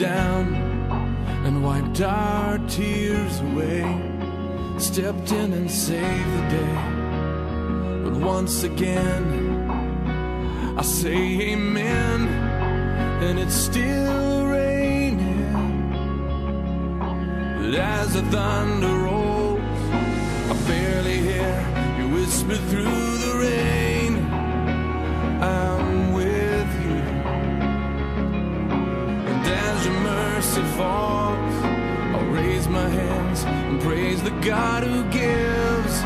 down and wiped our tears away. Stepped in and saved the day. But once again, I say amen, and it's still raining. But as the thunder rolls, I barely hear you whisper through the rain. I cause Your mercy falls, I'll raise my hands and praise the God who gives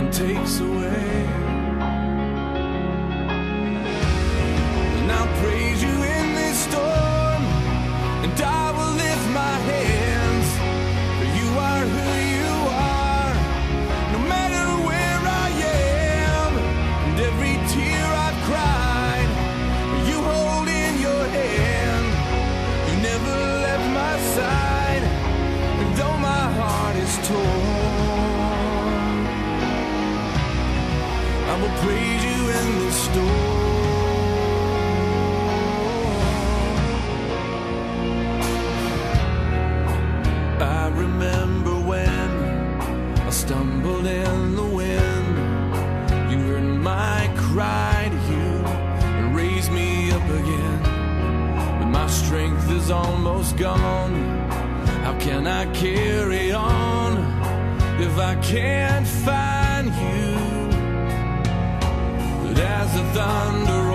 and takes away. And I'll praise you. stumbled in the wind. You heard my cry to you and raised me up again. But my strength is almost gone. How can I carry on if I can't find you? But as the thunder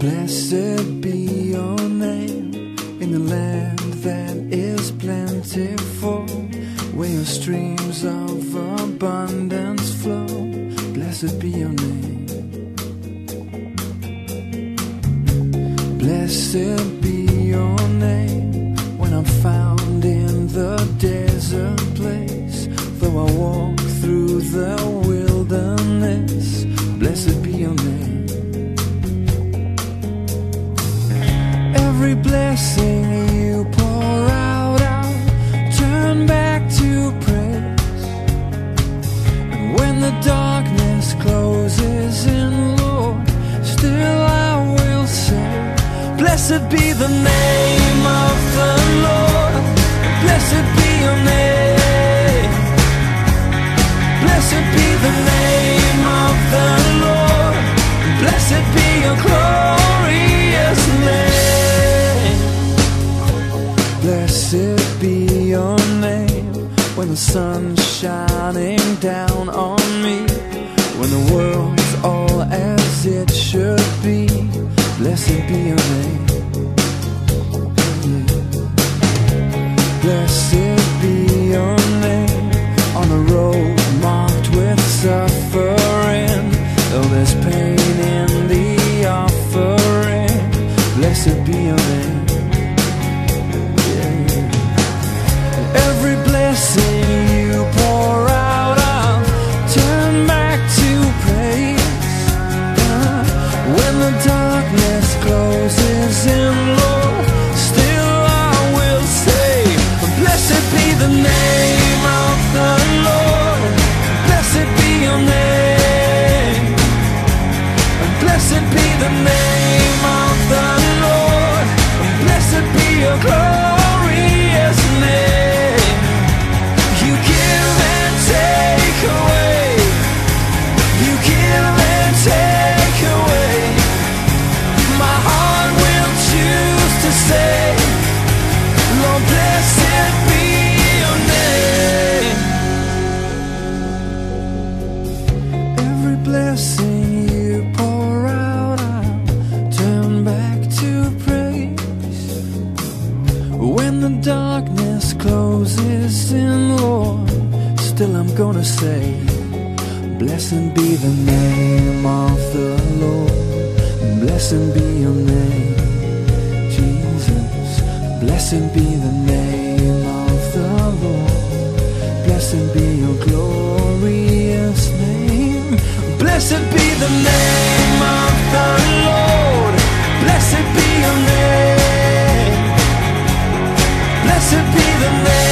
Blessed be your name in the land that is plentiful, where your streams of abundance flow. Blessed be your name. Blessed be the name of the Lord. Blessed be your name. Blessed be the name of the Lord. Blessed be your glorious name. Blessed be your name when the sun's shining down on me. When the world's all as it should be. Blessed be your name. Blessed be your name on a road marked with suffering. Though there's pain in the offering, blessed be your name. Gonna say, Blessed be the name of the Lord. Blessed be your name, Jesus. Blessed be the name of the Lord. Blessed be your glorious name. Blessed be the name of the Lord. Blessed be your name. Blessed be the name